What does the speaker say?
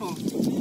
嗯